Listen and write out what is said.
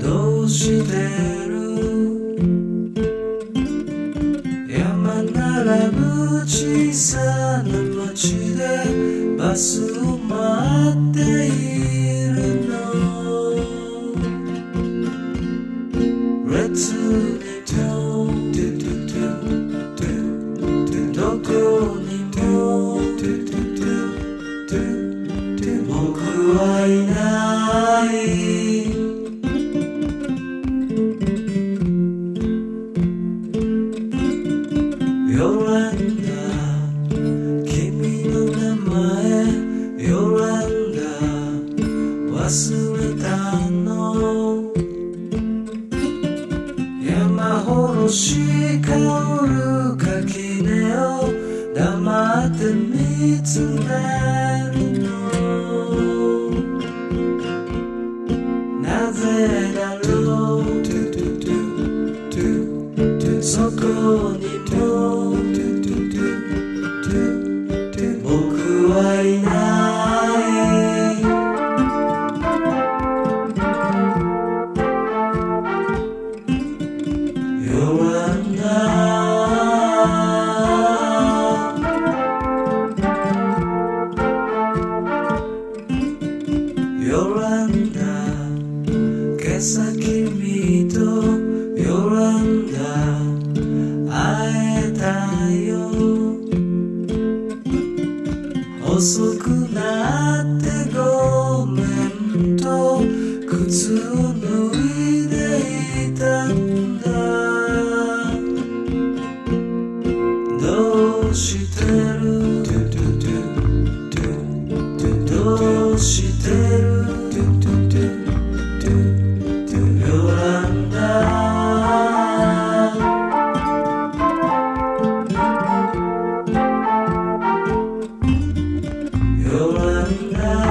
どうしてる？小さな町でバスを待っているの。列にとどこにも僕はいないヨ忘れたの山ほろし香る垣根を黙ってつめる。のなぜだろう。そこにと。んだ今朝君と呼んだ会えたよ遅くなってごめんと靴を脱いでいたんだどうしてる You're running out.